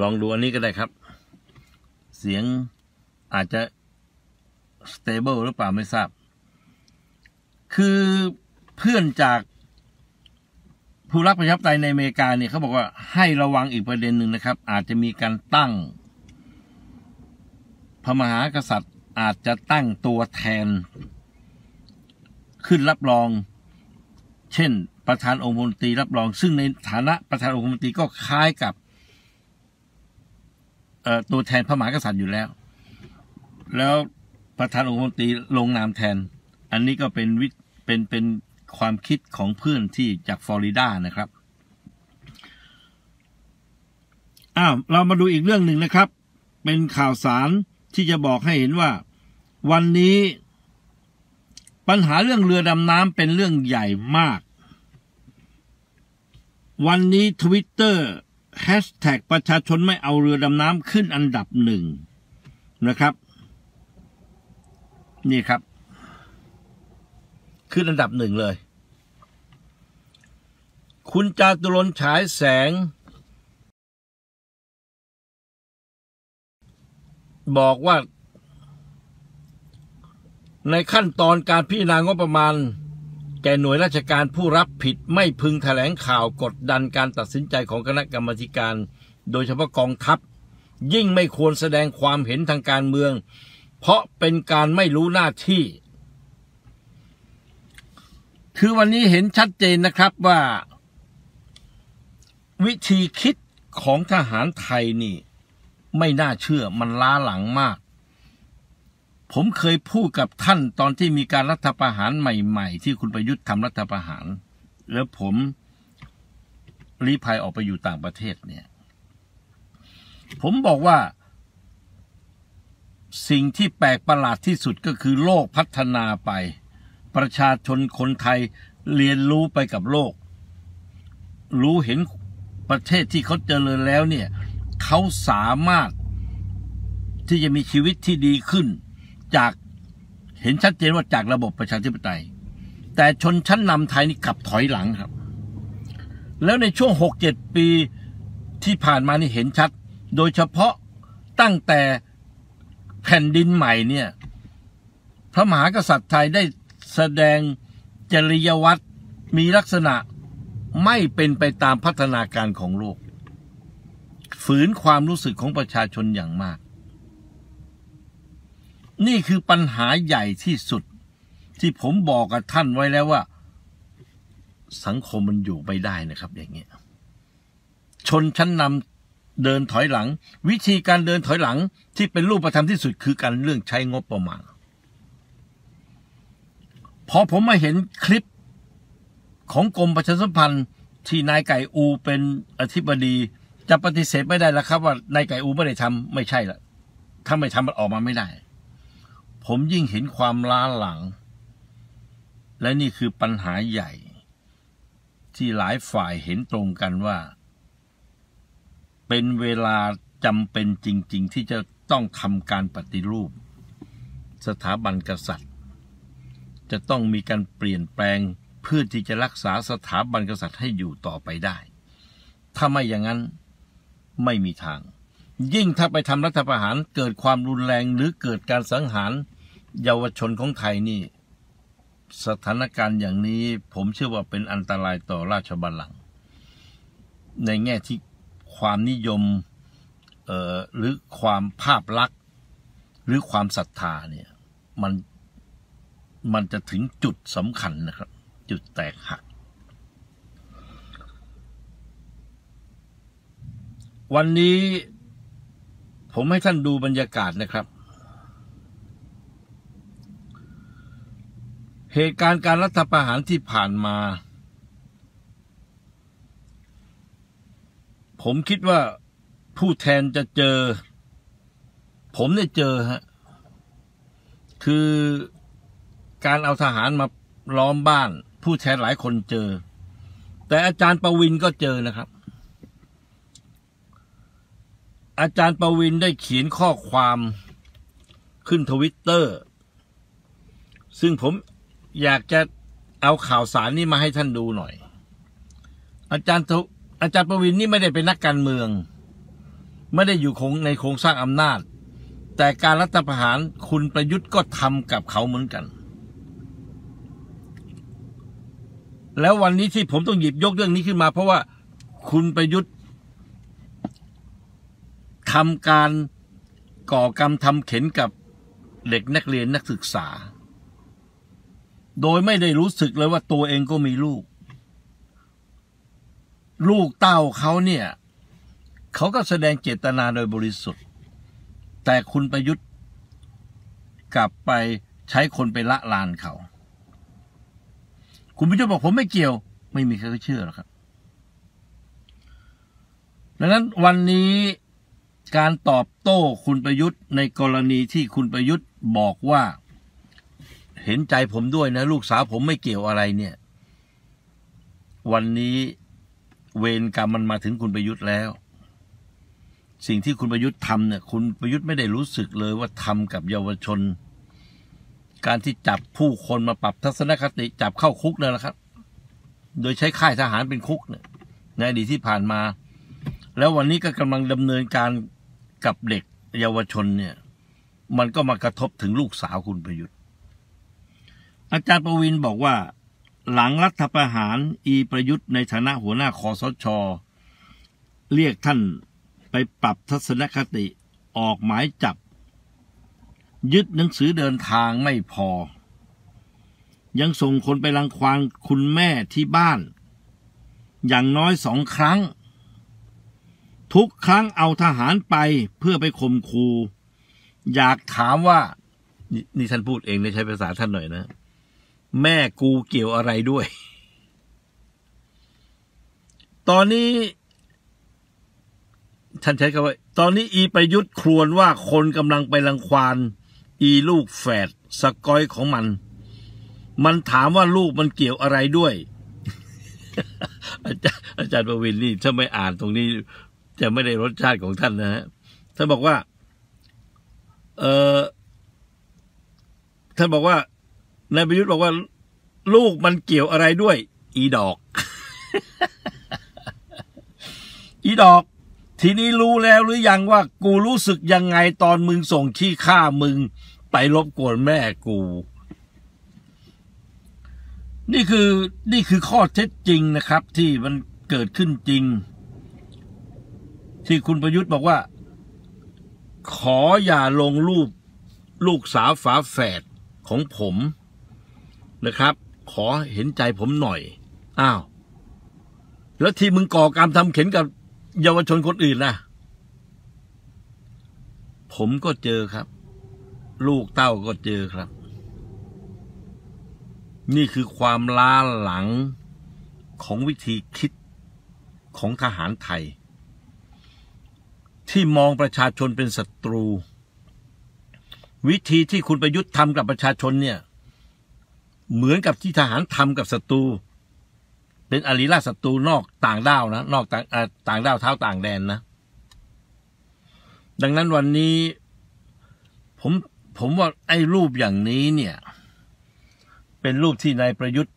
ลองดูอันนี้ก็ได้ครับ เสียงอาจจะ stable หรือเปล่าไม่ทราบ คือเพื่อนจากผู้รักประชาธิปไตยในอเมริกาเนี่ยเขาบอกว่าให้ระวังอีกประเด็นหนึ่งนะครับ อาจจะมีการตั้ง พระมหากษัตริย์อาจจะตั้งตัวแทน ขึ้นรับรอง เช่น ประธานองค์มนตรีรับรอง ซึ่งในฐานะประธานองค์มนตรีก็คล้ายกับ ตัวแทนพระมหากษัตริย์อยู่แล้ว แล้วประธานองคมนตรีลงนามแทน อันนี้ก็เป็นวิเป็นเป็นความคิดของเพื่อนที่จากฟลอริดานะครับอ้าวเรามาดูอีกเรื่องหนึ่งนะครับ เป็นข่าวสารที่จะบอกให้เห็นว่า วันนี้ ปัญหาเรื่องเรือดำน้ำเป็นเรื่องใหญ่มาก วันนี้ Twitter hashtag ประชาชนไม่เอาเรือดำน้ำขึ้นอันดับหนึ่งนะครับ นี่ครับ ขึ้นอันดับหนึ่งเลย คุณจาตุรนต์ ฉายแสง บอกว่า ในขั้นตอนการพิจารณางบประมาณ แก่หน่วยราชการผู้รับผิดไม่พึงแถลงข่าวกดดันการตัดสินใจของคณะกรรมการ โดยเฉพาะกองทัพ ยิ่งไม่ควรแสดงความเห็นทางการเมือง เพราะเป็นการไม่รู้หน้าที่ คือวันนี้เห็นชัดเจนนะครับว่า วิธีคิดของทหารไทยนี่ ไม่น่าเชื่อมันล้าหลังมาก ผมเคยพูดกับท่านตอนที่มีการรัฐประหารใหม่ ๆ ที่คุณประยุทธ์ทำรัฐประหาร แล้วผมรีภัยออกไปอยู่ต่างประเทศเนี่ย ผมบอกว่า สิ่งที่แปลกประหลาดที่สุดก็คือโลกพัฒนาไป ประชาชนคนไทยเรียนรู้ไปกับโลก รู้เห็นประเทศที่เขาเจริญแล้วเนี่ย เขาสามารถที่จะมีชีวิตที่ดีขึ้น จากเห็นชัดเจนว่าจากระบบประชาธิปไตย แต่ชนชั้นนำไทยนี่กลับถอยหลังครับ แล้วในช่วงหกเจ็ดปีที่ผ่านมานี่เห็นชัด โดยเฉพาะตั้งแต่แผ่นดินใหม่เนี่ย พระมหากษัตริย์ไทยได้แสดงจริยวัตรมีลักษณะไม่เป็นไปตามพัฒนาการของโลก ฝืนความรู้สึกของประชาชนอย่างมาก นี่คือปัญหาใหญ่ที่สุด ที่ผมบอกกับท่านไว้แล้วว่า สังคมมันอยู่ไม่ได้นะครับ อย่างเงี้ยชนชั้นนำเดินถอยหลัง วิธีการเดินถอยหลังที่เป็นรูปธรรมที่สุดคือการเรื่องใช้งบประมาณพอผมมาเห็นคลิปของกรมประชาสัมพันธ์ที่นายไก่อูเป็นอธิบดี จะปฏิเสธไม่ได้แล้วครับ ว่านายไก่อูไม่ได้ทำไม่ใช่ละถ้าไม่ทำมันออกมาไม่ได้ ผมยิ่งเห็นความล้าหลัง และนี่คือปัญหาใหญ่ ที่หลายฝ่ายเห็นตรงกันว่า เป็นเวลาจำเป็นจริง ๆ ที่จะต้องทำการปฏิรูป สถาบันกษัตริย์ จะต้องมีการเปลี่ยนแปลงเพื่อที่จะรักษาสถาบันกษัตริย์ให้อยู่ต่อไปได้ ถ้าไม่อย่างนั้นไม่มีทาง ยิ่งถ้าไปทำรัฐประหารเกิดความรุนแรงหรือเกิดการสังหาร เยาวชนของไทยนี่ สถานการณ์อย่างนี้ ผมเชื่อว่าเป็นอันตรายต่อราชบัลลังก์ในแง่ที่ความนิยมหรือความภาพลักษณ์ หรือความศรัทธาเนี่ยมันมันจะถึงจุดสำคัญนะครับ จุดแตกหัก วันนี้ผมให้ท่านดูบรรยากาศนะครับ เหตุการณ์การรัฐประหารที่ผ่านมา ผมคิดว่าผู้แทนจะเจอ ผมได้เจอฮะ คือการเอาทหารมาล้อมบ้าน ผู้แทนหลายคนเจอ แต่อาจารย์ประวินก็เจอนะครับ อาจารย์ประวินได้เขียนข้อความขึ้นทวิตเตอร์ ซึ่งผม อยากจะเอาข่าวสารนี้มาให้ท่านดูหน่อย อาจารย์อาจารย์ประวินนี่ไม่ได้เป็นนักการเมือง ไม่ได้อยู่คงในโครงสร้างอำนาจ แต่การรัฐประหารคุณประยุทธ์ก็ทำกับเขาเหมือนกัน แล้ววันนี้ที่ผมต้องหยิบยกเรื่องนี้ขึ้นมา เพราะว่าคุณประยุทธ์ทำการก่อกรรมทำเข็นกับเด็กนักเรียนนักศึกษา โดยไม่ได้รู้สึกเลยว่าตัวเองก็มีลูก ลูกเต้าเขาเนี่ย เขาก็แสดงเจตนาโดยบริสุทธิ์ แต่คุณประยุทธ์กลับไปใช้คนไปละลานเขา คุณประยุทธ์บอกผมไม่เกี่ยว ไม่มีใครเชื่อหรอกครับ ดังนั้นวันนี้การตอบโต้คุณประยุทธ์ในกรณีที่คุณประยุทธ์บอกว่า เห็นใจผมด้วยนะ ลูกสาวผมไม่เกี่ยวอะไรเนี่ย วันนี้เวรกรรมมันมาถึงคุณประยุทธ์แล้ว สิ่งที่คุณประยุทธ์ทำเนี่ย คุณประยุทธ์ไม่ได้รู้สึกเลยว่าทำกับเยาวชน การที่จับผู้คนมาปรับทัศนคติจับเข้าคุกนั่นแหละครับ โดยใช้ค่ายทหารเป็นคุกเนี่ยในอดีตที่ผ่านมา แล้ววันนี้ก็กำลังดำเนินการกับเด็กเยาวชนเนี่ย มันก็มากระทบถึงลูกสาวคุณประยุทธ์ อาจารย์ประวินบอกว่า หลังรัฐประหารอีประยุทธ์ในฐานะหัวหน้าคอสช เรียกท่านไปปรับทัศนคติออกหมายจับ ยึดหนังสือเดินทางไม่พอ ยังส่งคนไปรังควานคุณแม่ที่บ้าน อย่างน้อยสองครั้ง ทุกครั้งเอาทหารไปเพื่อไปข่มขู่อยากถามว่า นี่นี่ท่านพูดเองนะใช้ภาษาท่านหน่อยนะ แม่กูเกี่ยวอะไรด้วย ตอนนี้ ท่านใช้คำว่าตอนนี้อีประยุทธ์ครวญว่าคนกำลังไปรังควานอีลูกแฝดสกอยของมัน มันถามว่าลูกมันเกี่ยวอะไรด้วย อาจารย์อาจารย์ประวินนี่ถ้าไม่อ่านตรงนี้ จะไม่ได้รสชาติของท่านนะฮะท่านบอกว่า เออท่านบอกว่า นายประยุทธ์บอกว่า ลูกมันเกี่ยวอะไรด้วย อีดอก อีดอก ทีนี้รู้แล้วหรือยังว่า กูรู้สึกยังไงตอนมึงส่งขี้ข้ามึง ไปรบกวนแม่กู นี่คือนี่คือข้อเท็จจริงนะครับ ที่มันเกิดขึ้นจริง ที่คุณประยุทธ์บอกว่า ขออย่าลงรูปลูกสาวฝาแฝดของผม นะครับ ขอเห็นใจผมหน่อย อ้าว แล้วที่มึงก่อกรรทำเข็นกับเยาวชนคนอื่นนะผมก็เจอครับ ลูกเต้าก็เจอครับ นี่คือความล้าหลังของวิธีคิดของทหารไทย ที่มองประชาชนเป็นศัตรู วิธีที่คุณประยุทธ์ทำกับประชาชนเนี่ย เหมือนกับที่ทหารทำกับศัตรู เป็นอริราชศัตรูนอกต่างด้าวนะ นอกต่างต่างด้าวเท้าต่างแดนนะ ดังนั้นวันนี้ ผมผมว่าไอ้รูปอย่างนี้เนี่ย เป็นรูปที่นายประยุทธ์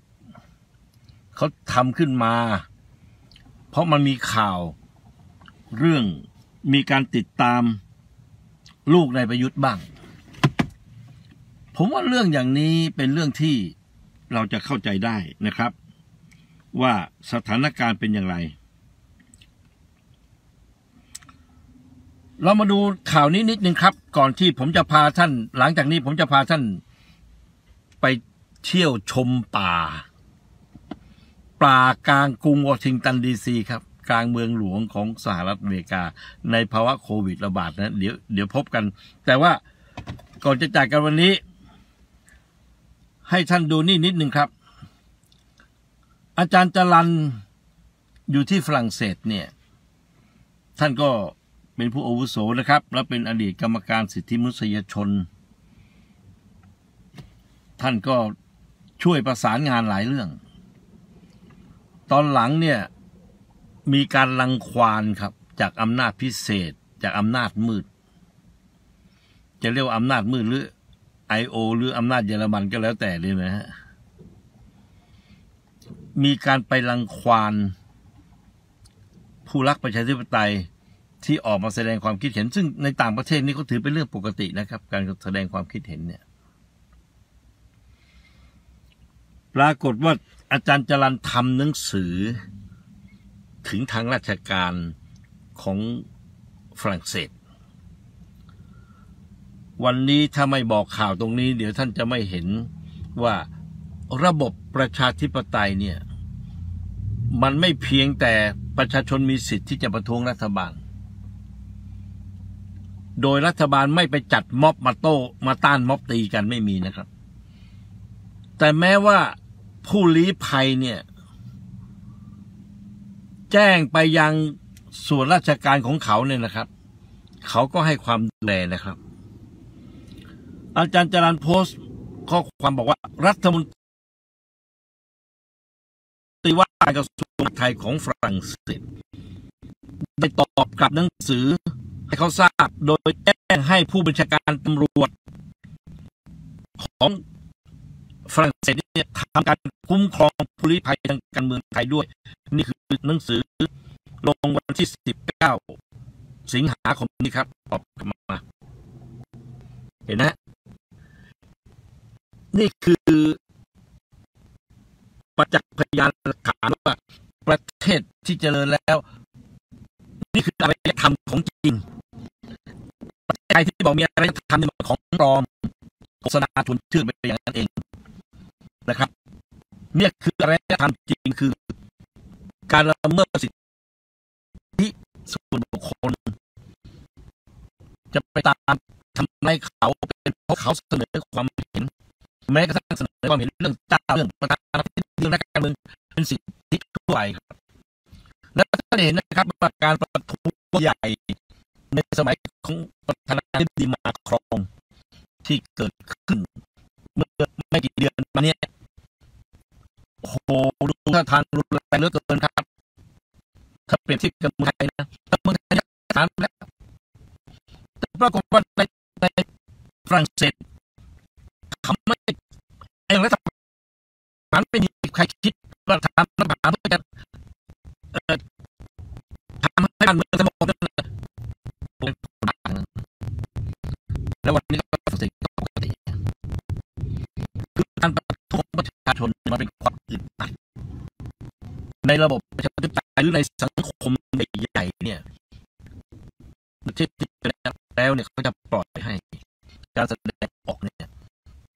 เขาทำขึ้นมา เพราะมันมีข่าว เรื่องมีการติดตามลูกนายประยุทธ์บ้าง ผมว่าเรื่องอย่างนี้เป็นเรื่องที่ เราจะเข้าใจได้นะครับ ว่าสถานการณ์เป็นอย่างไร เรามาดูข่าวนี้นิดนึงครับ ก่อนที่ผมจะพาท่าน หลังจากนี้ผมจะพาท่าน ไปเที่ยวชมป่า ป่ากลางกรุงวอชิงตันดีซีครับกลางเมืองหลวงของสหรัฐอเมริกา ในภาวะโควิดระบาดนะเดี๋ยวเดี๋ยวพบกัน แต่ว่าก่อนจะจากกันวันนี้ ให้ท่านดูนี่นิดหนึ่งครับ อาจารย์จรันอยู่ที่ฝรั่งเศสเนี่ยท่านก็เป็นผู้อาวุโสนะครับ และเป็นอดีตกรรมการสิทธิมนุษยชน ท่านก็ช่วยประสานงานหลายเรื่อง ตอนหลังเนี่ยมีการลังควานครับ จากอำนาจพิเศษ จากอำนาจมืด จะเรียกว่าอำนาจมืดหรือ ไอโอหรืออำนาจเยอรมันก็แล้วแต่เลยนะฮะ มีการไปลังควานผู้รักประชาธิปไตยที่ออกมาแสดงความคิดเห็น ซึ่งในต่างประเทศนี่เขาถือเป็นเรื่องปกตินะครับ การแสดงความคิดเห็นเนี่ย ปรากฏว่าอาจารย์จรันทำหนังสือ ถึงทางราชการของฝรั่งเศส วันนี้ถ้าไม่บอกข่าวตรงนี้ เดี๋ยวท่านจะไม่เห็นว่าระบบประชาธิปไตยเนี่ย มันไม่เพียงแต่ประชาชนมีสิทธิ์ที่จะประท้วงรัฐบาล โดยรัฐบาลไม่ไปจัดม็อบมาโต้มาต้านม็อบตีกันไม่มีนะครับ แต่แม้ว่าผู้ลี้ภัยเนี่ย แจ้งไปยังส่วนราชการของเขาเนี่ยนะครับ เขาก็ให้ความดูแลนะครับ อาจารย์จรันโพสต์ข้อความบอกว่า รัฐมนตรีว่าการกระทรวงไทยของฝรั่งเศสได้ตอบกลับหนังสือให้เขาทราบโดยแจ้งให้ผู้บัญชาการตำรวจ ของฝรั่งเศสเนี่ยทำการคุ้มครองผู้ลี้ภัยทางการเมืองไทยด้วย นี่คือหนังสือลงวันที่ 19 สิงหาคมนี้ครับตอบกลับมา เห็นนะ นี่คือประจักษ์พยานหลักฐานว่าประเทศที่เจริญแล้ว นี่คืออารยธรรมของจริงประเทศไทยที่บอกมีอารยธรรมนี่มันของปลอมโฆษณาชวนเชื่อไปอย่างนั้นเองนะครับ เนี่ยคืออารยธรรมจริงคือ การละเมิดสิทธิส่วนบุคคล จะไปตามทำให้เขาเป็นเพราะเขาเสนอความเห็น แม้กระทั่งเสนอความเห็นเรื่องเจ้าเรื่องประธานาธิบดีเรื่องนักการเมืองเป็นสิทธิทั่วไปครับและท่านเห็นนะครับว่าการประท้วงใหญ่ ในสมัยของประธานาธิบดีมาครองที่เกิดขึ้น เมื่อไม่กี่เดือนมาเนี้ยโอ้โหดูท่าทางรุนแรงเหลือเกินครับถ้าเปรียบเทียบกับเมืองไทยนะเมืองไทยฐานแล้วแต่ปรากฏว่าในในฝรั่งเศสเขาไม่เองรัฐบาลไม่มีใครคิดว่าทำรัฐบาลเพื่อจะทำให้บ้านเมืองสงบนั่นและแล้ววันนี้ก็สิ่งปกติคือการประท้วงประชาชนมันเป็นความอึดอัดในระบบประชาธิปไตยหรือในสังคมใหญ่ๆเนี่ยประเทศที่แล้วเนี่ยเขาจะปล่อยให้ การแสดงออกเนี่ย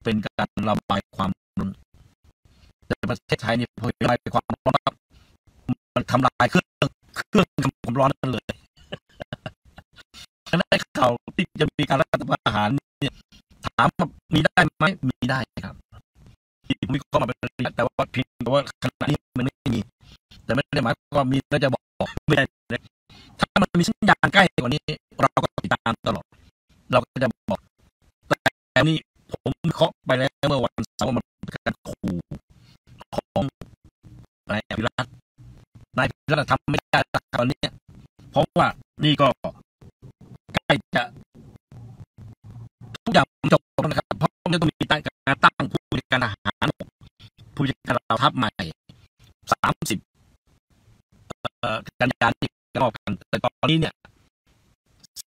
เป็นการ ระบายความร้อนแต่ประเทศไทยนี่พอระบายความร้อนมันทำลายเครื่องเครื่องทำความร้อนนั่นเลยได้ข่าวที่จะมีการรัฐประหารเนี่ยถามว่ามีได้ไหมมีได้ครับที่ผมวิเคราะห์มาเป็นระยะแต่ว่าเพียงแต่ว่าขณะนี้มันไม่มี แต่ไม่ได้หมายความว่ามีแล้วจะบอกไม่ได้ถ้ามันมีสัญญาณใกล้กว่านี้ เราก็ติดตามตลอด เราก็จะบอก แต่นี่ ผมเคาะไปแล้วเมื่อวันเสาร์มันเป็นการขู่ของนายอภิรัตน์นายอภิรัตน์ทำไม่ได้ตอนนี้เพราะว่านี่ก็ใกล้จะทุกอย่างจบแล้วนะครับเพราะจะต้องมีการตั้งผู้บริการอาหารผู้บริการเราทัพใหม่สามสิบกันยานที่กมอกันแต่ตอนนี้เนี่ย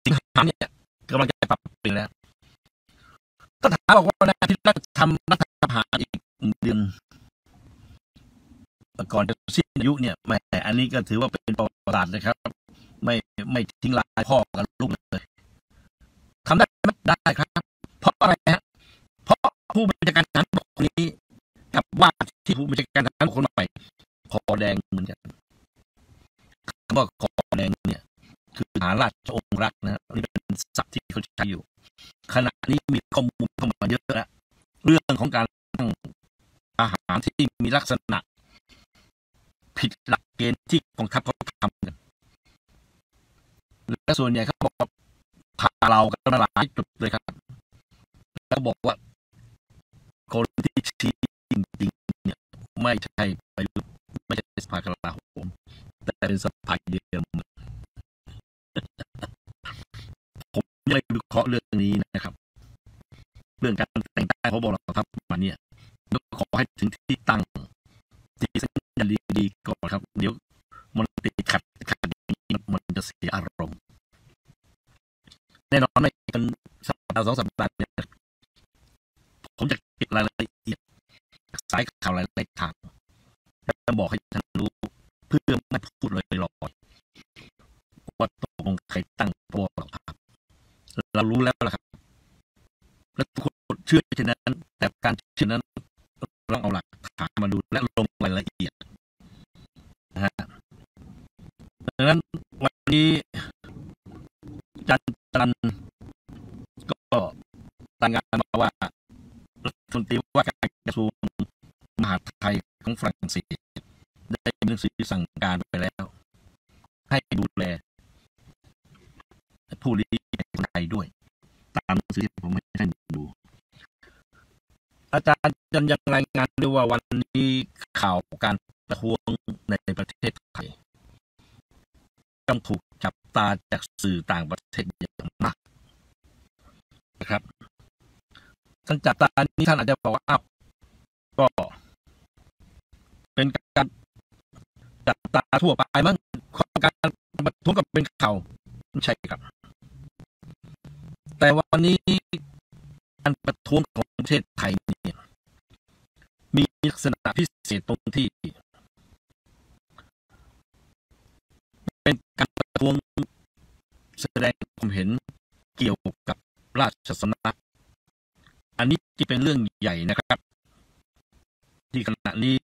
สิงหาเนี่ยกำลังจะปรับเปลี่ยนแล้ว ก็ถามบอกว่านายพิรัตทำรัฐประหารอีกเดือนก่อนจะสิ้นอายุเนี่ยแหมอันนี้ก็ถือว่าเป็นประวัติศาสตร์นะครับ ไม่ไม่ทิ้งลายพ่อกับลูกเลยทำได้ไหมได้ครับ เพราะอะไรฮะเพราะผู้บัญชาการทหารบกคนนี้กับว่าที่ผู้บัญชาการทหารบกคนใหม่คอแดงเหมือนกันคำว่าคอแดงเนี่ย คือทหารราชองค์รักนะนี่เป็นศัพท์ที่เขาใช้อยู่ ขณะนี้มีข้อมูลเข้ามาเยอะแล้วเรื่องของการตั้งอาหารที่มีลักษณะ ผิดหลักเกณฑ์ที่กองทัพเขาทำกันและส่วนใหญ่เขาบอกว่าพาเรากันหลายจุดเลยครับ แล้วบอกว่าคนที่ชี้จริงๆเนี่ยไม่ใช่ไปไม่ใช่สภากลาโหมแต่เป็นสภาเดียวผม ยังไม่วิเคราะห์เรื่องนี้นะครับ เรื่องการแต่งตั้งเขาบอกเราครับมาเนี่ยขอให้ถึงที่ตั้งที่สัญญาดีๆก่อนครับ เดี๋ยวมันติดขัดขัดมันจะเสียอารมณ์ แน่นอนไม่กินสัปดาห์สองสัปดาห์เนี่ยผมจะเก็บรายละเอียดสายข่าวหลายๆทางจะบอกให้ท่านรู้ เพื่อไม่พูดเลยลอยๆว่าตกลงใครตั้ง เรารู้แล้วล่ะครับ และทุกคนเชื่อเช่นนั้น แต่การเชื่อนั้นต้องเอาหลักฐานมาดูและลงรายละเอียดนะฮะดังนั้นวันนี้จันจันก็รายงานมาว่ารัฐมนตรีว่าการกระทรวงมหาดไทยของฝรั่งเศสได้หนังสือสั่งการไปแล้ว ให้ดูแลผู้ลี้ ตามหนังสือที่ผมให้ท่านดู อาจารย์ยันยังรายงานด้วยว่าวันนี้ข่าวการประท้วงในประเทศไทยต้องถูกจับตาจากสื่อต่างประเทศอย่างมากนะครับท่านจับตานี้ท่านอาจจะบอกว่าอ้าวก็เป็นการจับตาทั่วไปมั้งการประท้วงกับเป็นข่าวไม่ใช่ครับ แต่วันนี้การประท้วงของประเทศไทยเนี่ยมีลักษณะพิเศษตรงที่ เป็นการประท้วงแสดงความเห็นเกี่ยวกับราชสำนัก อันนี้จะเป็นเรื่องใหญ่นะครับ ที่ขณะนี้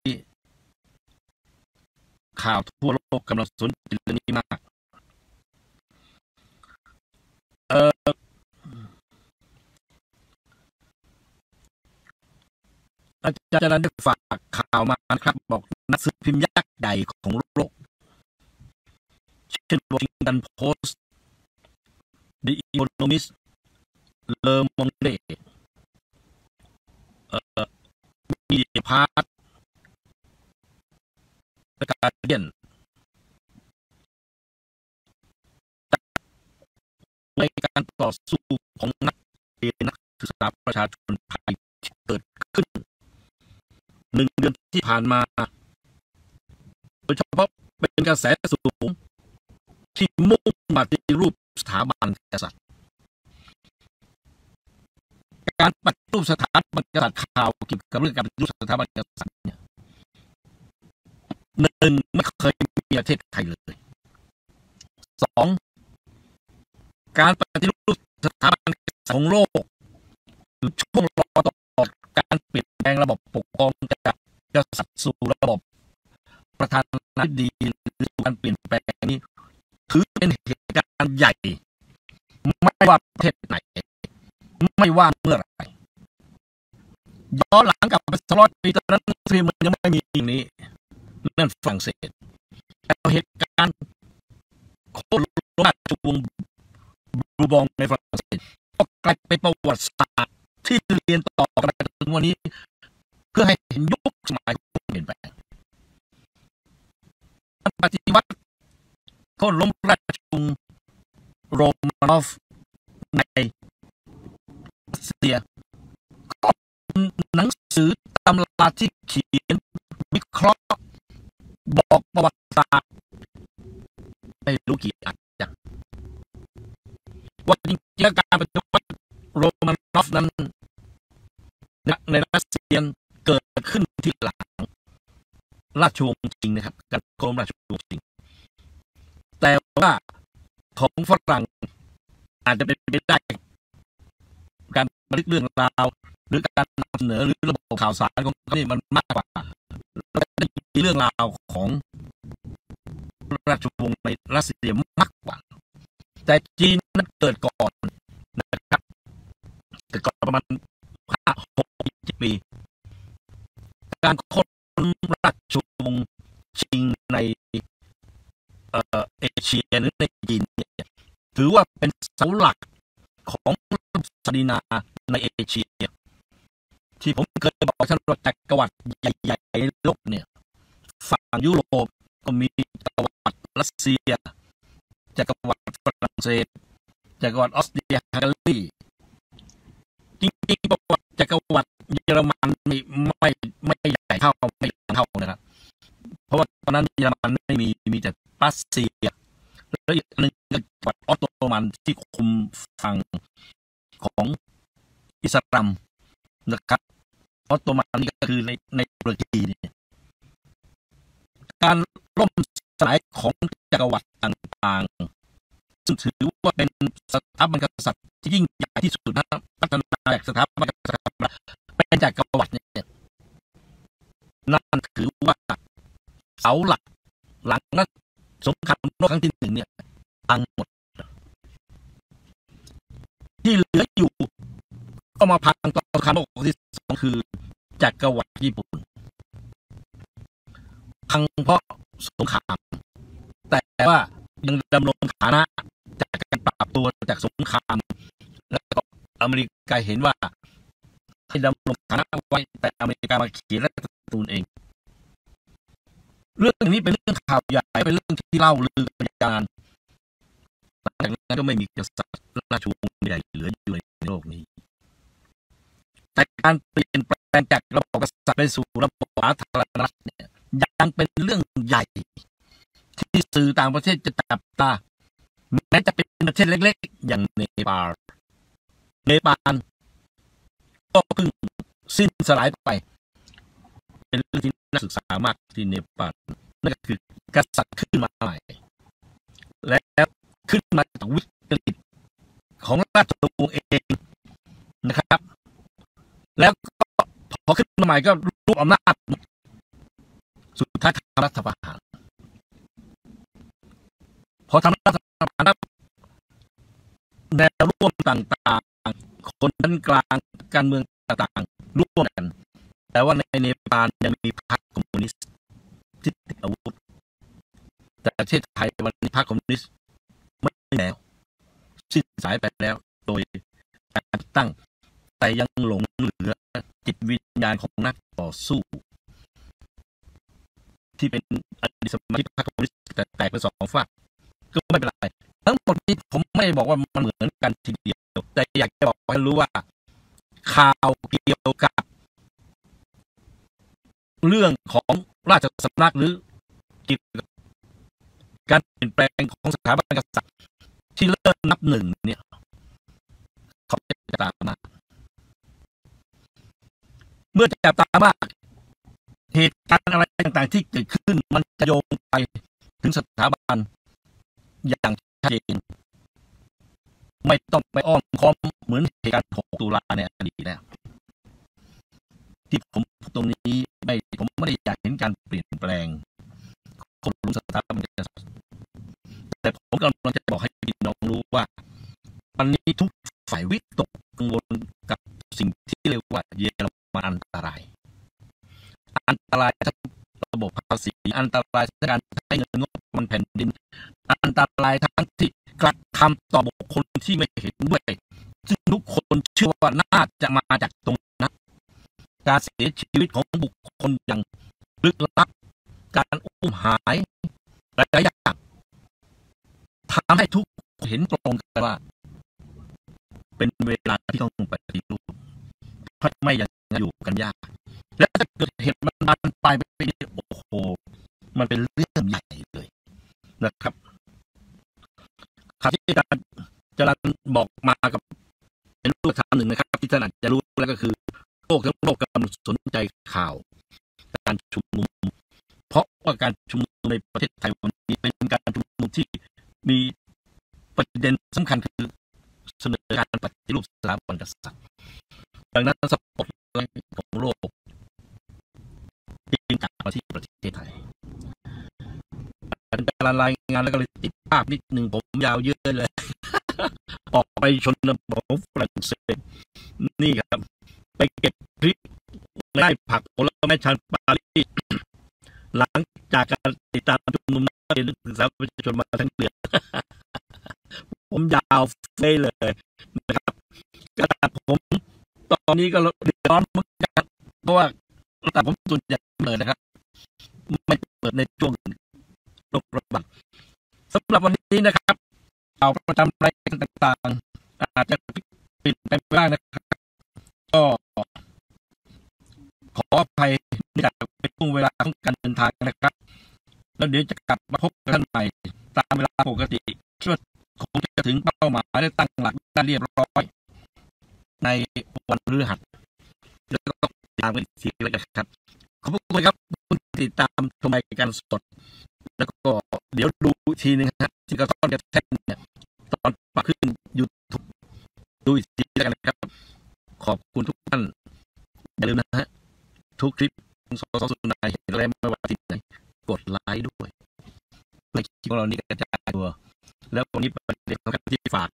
ข่าวทั่วโลกกำลังสนใจเรื่องนี้มาก เออ อาจารย์ได้ฝากข่าวมานะครับ บอกนักสืบพิมพ์ยักษ์ใหญ่ของโลก เช่น Washington Post The Economist Le Monde เอ่อ Media Part และการเดียนในการต่อสู้ของนักเรียนนักศึกษาประชาชนไทย หนึ่งเดือนที่ผ่านมา โดยเฉพาะเป็นกระแสสูง ที่มุ่งมาที่รูปสถาบันกษัตริย์การปฏิรูปสถาบันกษัตริย์ข่าวเกี่ยวกับเรื่องการปฏิรูปสถาบันกษัตริย์เนี่ยหนึ่งไม่เคยมีประเทศไทยเลยสองการปฏิรูปสถาบันของโลกช่วง งระบบปกครองจากกษัตริย์สู่ระบบ ประธานาธิบดีหรือการเปลี่ยนแปลงนี้ ถือเป็นเหตุการณ์ใหญ่ ไม่ว่าประเทศไหน ไม่ว่าเมื่อไหร่ย้อนหลังกับสร้อยปีตอนนั้นที่มันยังไม่มีอย่างนี้นั่นฝรั่งเศสแต่เหตุการณ์โค่นราชวงศ์บูบองในฝรั่งเศสก็กลายเป็นประวัติศาสตร์ที่เรียนต่อกันถึงวันนี้ พื่อให้เห็นยุคสมัยเปลี่ยนแปลงปฏิวัติโค่นล้มราชวงศ์โรมานอฟในรัสเซียก็หนังสือตำราที่เขียนวิเคราะห์บอกประวัติศาสตร์ไม่รู้กี่อันจังว่าจริงๆการปฏิวัติโรมานอฟนั้นในรัสเซียน ที่หลังราชวงศ์จริงนะครับการโคมราชวงศ์จริง แต่ว่าของฝรั่งอาจจะเป็นไปได้ การบันทึกเรื่องราวหรือการนำเสนอหรือระบบข่าวสารของเขานี่มันมากกว่าเรื่องราวของราชวงศ์ในรัสเซียมากกว่า แต่จีนนั้นเกิดก่อนนะครับเกิดก่อนประมาณห้าหกปี การค้นราชวงศ์ชิงในเอเชียหรือในจีนเนี่ยถือว่าเป็นเสาหลักของศาสนาในเอเชีย ที่ผมเคยบอกท่านว่าจักรวรรดิใหญ่ๆในโลกเนี่ยฝั่งยุโรปก็มีจักรวรรดิรัสเซียจักรวรรดิฝรั่งเศสจักรวรรดิออสเตรียฮังการีจริงๆประวัติจักรวรรดิ เยอรมันไม่ไม่ไม่ใหญ่เท่าไม่เท่านะครับ เพราะว่าตอนนั้นเยอรมันไม่มีมีแต่รัสเซียแล้วอีกนึงจังหวัดออตโตมันที่คุมฝั่งของอิสลามนะครับออตโตมันนี่ก็คือในในตุรกีเนี่ยการล่มสลายของจักรวรรดิต่างๆ ซึ่งถือว่าเป็นสถาบันกษัตริย์ที่ยิ่งใหญ่ที่สุดนะพัฒนาจากสถาบันกษัตริย์ จักรวรรดิเนี่ยนั่นถือว่าเสาหลัก หลังนักสงครามโลกครั้งที่หนึ่งเนี่ยพังหมด ที่เหลืออยู่ ก็มาพังตอนสงครามโลกครั้งที่สองคือจักรวรรดิญี่ปุ่นพังเพราะสงคราม แต่ว่ายังดำรงฐานะจากการปรับตัวจากสงคราม แล้วก็อเมริกาเห็นว่า ให้ดำรงฐานะไว้แต่อเมริกามาเขียนรัฐธรรมนูญเอง เรื่องนี้เป็นเรื่องข่าวใหญ่เป็นเรื่องที่เล่าลือกันยาวนานหลังจากนั้นก็ไม่มีกษัตริย์ราชวงศ์ใหญ่เหลืออยู่ในโลกนี้ แต่การเปลี่ยนแปลงจากระบบกษัตริย์ไปสู่ระบบสาธารณรัฐเนี่ยยังเป็นเรื่องใหญ่ ที่สื่อต่างประเทศจะจับตาแม้จะเป็นประเทศเล็ก ๆ อย่างเนปาลเนปาล ก็เพิ่งสิ้นสลายไป เป็นเรื่องที่น่าศึกษามากที่เนปาลนั่นก็คือกษัตริย์ขึ้นมาใหม่ แล้วขึ้นมาจากวิกฤตของราชวงศ์เองนะครับ แล้วก็พอขึ้นมาใหม่ก็รวบอำนาจสุดท้ายทำรัฐประหารพอทำรัฐประหารแนวร่วมต่าง คนชั้นกลางการเมืองต่างๆร่วมกัน แต่ว่าในเนปาลยังมีพรรคคอมมิวนิสต์ที่ติดอาวุธ แต่ประเทศไทยวันนี้พรรคคอมมิวนิสต์ไม่แล้วสิ้นสลายไปแล้ว โดยการตั้ง แต่ยังหลงเหลือจิตวิญญาณของนักต่อสู้ ที่เป็นอดีตสมาชิกพรรคคอมมิวนิสต์แต่แตกเป็นสองฝั่งก็ไม่เป็นไรทั้งหมดนี้ผมไม่บอกว่ามันเหมือนกันทีเดียว แต่อยากจะบอกให้รู้ว่า ข่าวเกี่ยวกับ เรื่องของราชสำนักหรือเกี่ยวกับการเปลี่ยนแปลงของสถาบันกษัตริย์ที่เริ่มนับหนึ่งเนี่ยเขาจะตามมาเมื่อจับตามากเหตุการณ์อะไรต่างๆที่เกิดขึ้นมันจะโยงไปถึงสถาบันอย่างชัดเจน ไม่ต้องไปอ้อมค้อมเหมือนเหตุการณ์ 6 ตุลาในอดีตแล้วที่ผมตรงนี้ไม่ผมไม่ได้อยากเห็นการเปลี่ยนแปลงคนรู้สถาบันแต่ผมกำลังจะบอกให้พี่น้องรู้ว่าวันนี้ทุกฝ่ายวิตกกังวลกับสิ่งที่เรียกว่าเยอรมันอันตราย อันตรายทั้งระบบภาษีอันตรายทั้งการใช้เงินงบมันแผ่นดิน อันตรายทั้งที่ กระทำต่อบุคคลที่ไม่เห็นด้วย ซึ่งทุกคนเชื่อว่าน่าจะมาจากตรงนั้น การเสียชีวิตของบุคคลอย่างลึกลับ การอุ้มหายหลายอย่างทำให้ทุกคนเห็นตรงกันว่า เป็นเวลาที่ต้องปฏิรูปเพราะไม่อย่างนั้นอยู่กันยาก และถ้าเกิดเหตุมันบานปลายไปโอ้โห มันเป็นเรื่องใหญ่เลยนะครับ ข่าวที่อาจารย์จรันบอกมากับเป็นรูปธรรมหนึ่งนะครับ ที่ท่านอาจจะรู้แล้วก็คือโลกทั้งโลกกำลังสนใจข่าว การชุมนุม เพราะว่าการชุมนุมในประเทศไทยวันนี้เป็นการชุมนุมที่มีประเด็นสำคัญคือเสนอการปฏิรูปสถาบันกษัตริย์ดังนั้นสปอตไลท์ของโลกจึงกลับมาที่ประเทศ การรายงานแล้วก็เลยติดภาพนิดหนึ่งผมยาวเยอะเลย ออกไปชนบทฝรั่งเศสนี่ครับ ไปเก็บพริกไล่ผักผลไม้ชันปารีสหลังจากการติดตามชุมนุมนักเรียนนักศึกษาประชาชนมาทั้งเดือนผมยาวเฟ้เลยนะครับกระดาษผม ตอนนี้ก็เดือดร้อนเหมือนกันเพราะว่ากระดาษผมส่วนใหญ่เลยนะครับ ไม่เปิดในช่วงโรคร สำหรับวันนี้นะครับข่าวประจำรายการต่างๆ อาจจะปิดไปบ้างนะครับ ก็ขออภัยในการเป็นช่วงเวลาของการเดินทางนะครับ แล้วเดี๋ยวจะกลับมาพบกันใหม่ ตามเวลาปกติคิดว่าคงจะถึงเป้าหมายและตั้งหลักได้เรียบร้อย ในวันพฤหัสแล้วก็ติดตามกันอีกทีแล้วกันครับ ขอบคุณครับคุณติดตามชมรายการสด แล้วก็เดี๋ยวดู ทีหนึงนะฮะที่กระท้อนกระแทกเนี่ยตอนปรับขึ้นยูทูบดูอีกทีแล้วกันนะครับ ขอบคุณทุกท่าน อย่าลืมนะฮะ ทุกคลิปของสสสุนายเห็นอะไรไม่ว่าที่ไหนกดไลค์ด้วยเพื่อคลิปของเรานี้กระจายตัว แล้ววันนี้ประเด็นสำคัญที่ฝาก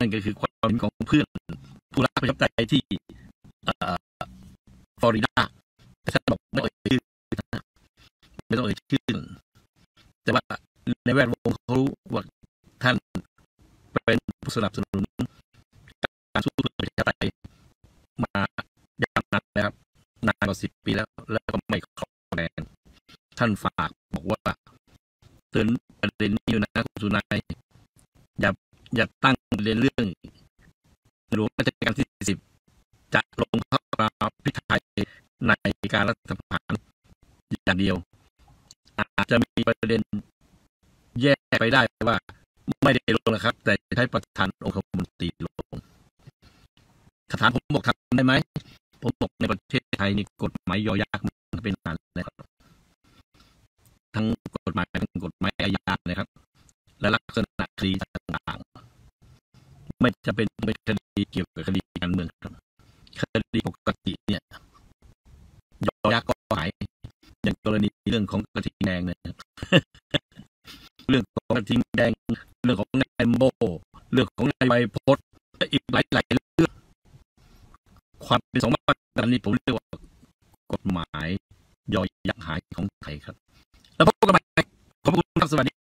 นั่นก็คือความเห็นของเพื่อนผู้รักประชาธิปไตยที่ฟลอริดาแต่ท่านบอกไม่เอ่ยชื่อไม่ต้องเอ่ยชื่อแต่ว่า ในแวดวงเขารู้ว่าท่านเป็นผู้สนับสนุนการสู้เพื่อประชาธิปไตยมายาวนานแล้วครับนานกว่าสิบปีแล้ว แล้วก็ไม่คลอแรงท่านฝากบอกว่าเตือนประเด็นนี้อยู่นะคุณสุนายอย่าอย่าตั้งประเด็นเรื่องหลวงรัชกาลที่สิบจะลงพระปราพิไทยในการรัฐประหารอย่างเดียว อาจจะมีประเด็น แยกไปได้ว่า ไม่ได้ลงนะครับ แต่ใช้ประธานองคมนตรีลงคำถามผมบอกทำได้ไหม ผมบอกในประเทศไทยนี่กฎหมายยอยักษ์มันเป็นนานแล้วทั้งกฎหมายทั้งกฎหมายอาญานะครับ และลักษณะคดีต่างๆ ไม่จะเป็นเป็นคดีเกี่ยวกับคดีการเมืองครับคดีปกติเนี่ยยอยักษ์ก็หายอย่างกรณีเรื่องของกระทิงแดงเนี่ย ของกระทิงแดง เรื่องของนายโมเรื่องของนายใบพศและอีกหลายหลายๆเรื่องความเป็นสองมาตรฐานนี้ผมเรียกว่ากฎหมายย่อยักษ์หายของไทยครับ แล้วพบกันใหม่ขอบคุณครับสวัสดี